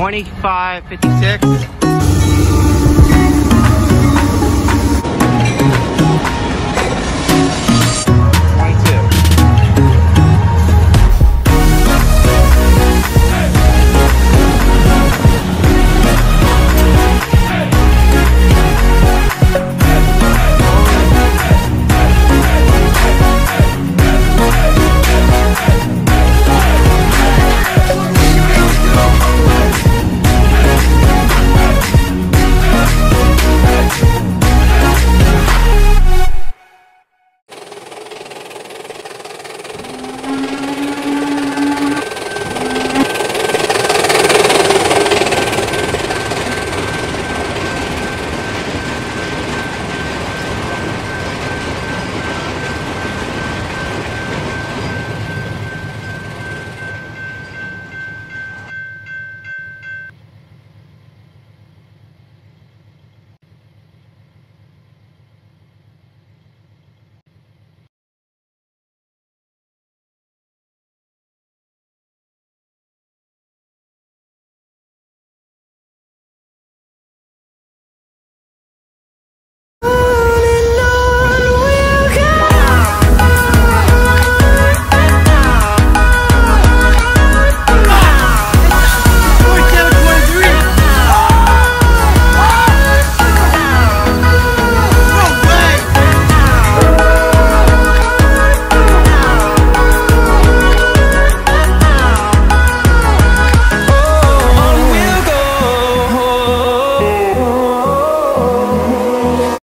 25, 56.